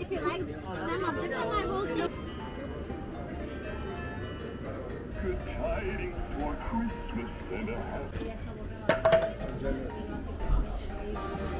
if you like some of them from my whole team. Good tidings for Christmas and a happy. Yes, I will.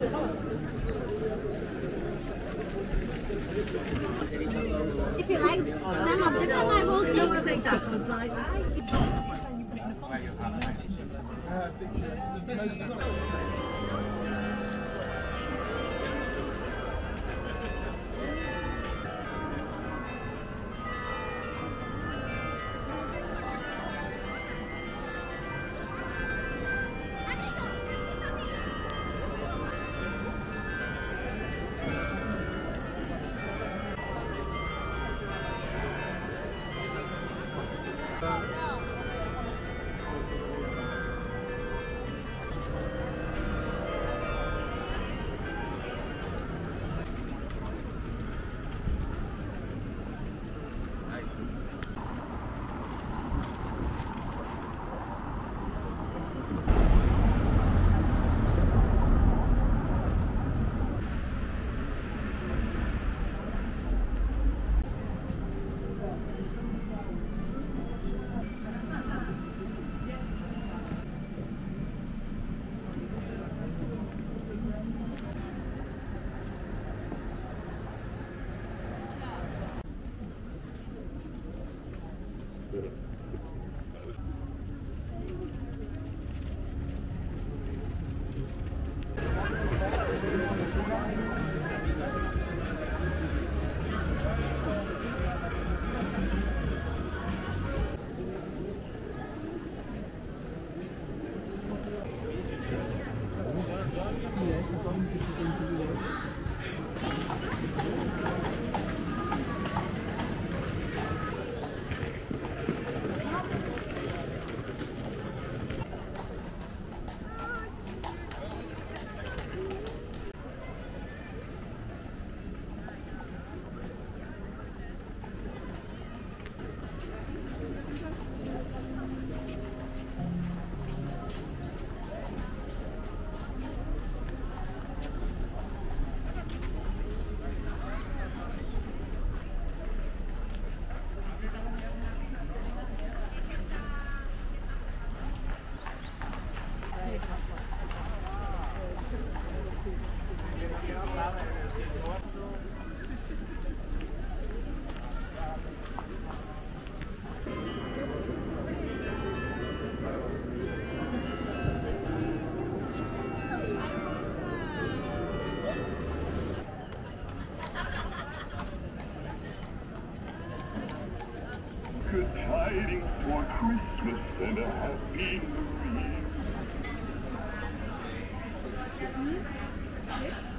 If you like, some I will take. No, I think that one's nice. And a happy new year. Pero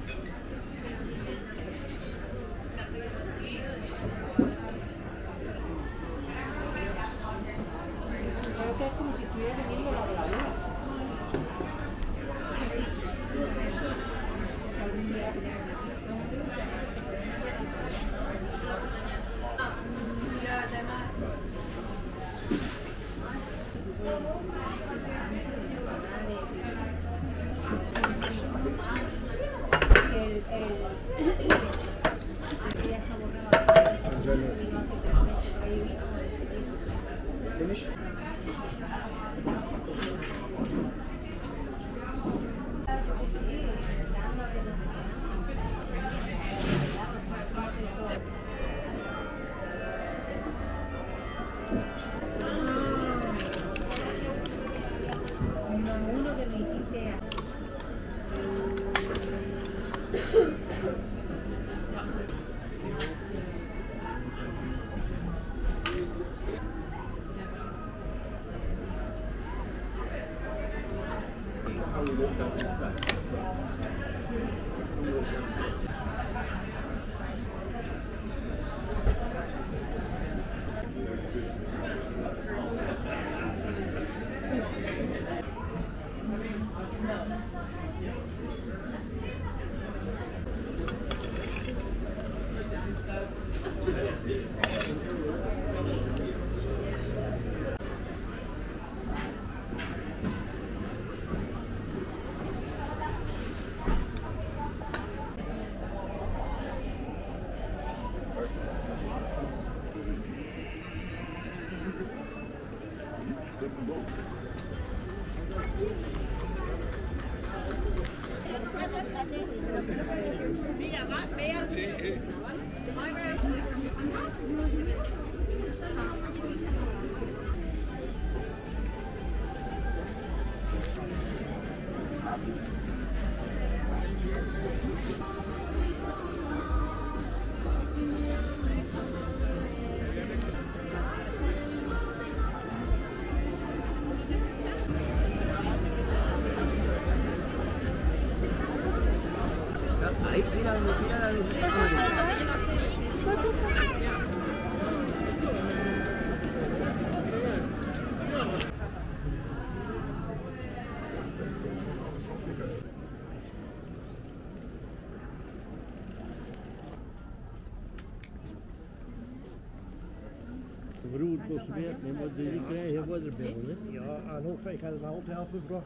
uno que me hiciste a... Thank broer consumeert, maar die krijgen wat er bij. Ja, en ook, ik ga het nou ophelpen, bro.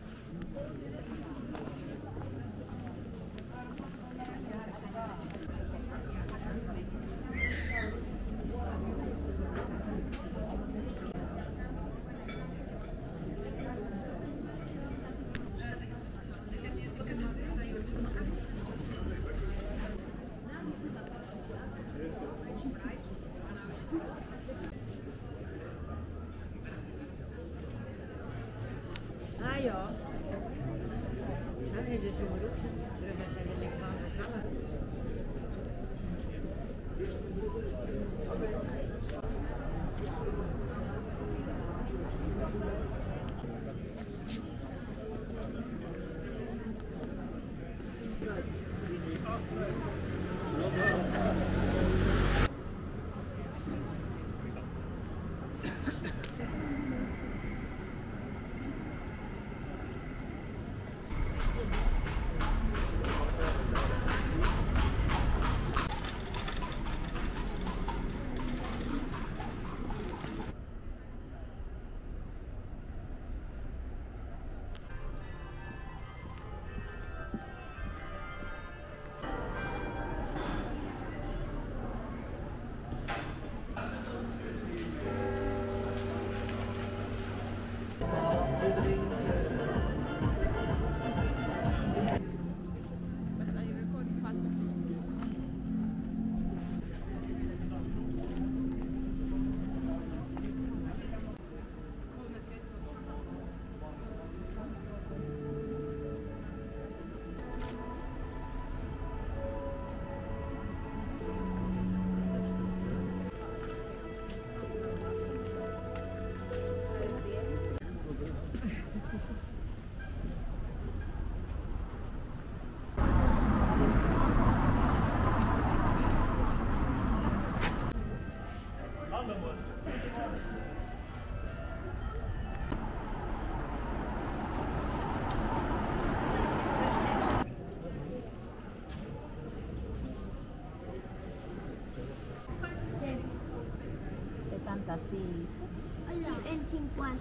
jours, je vais faire les lectures. 50, sí. En 50.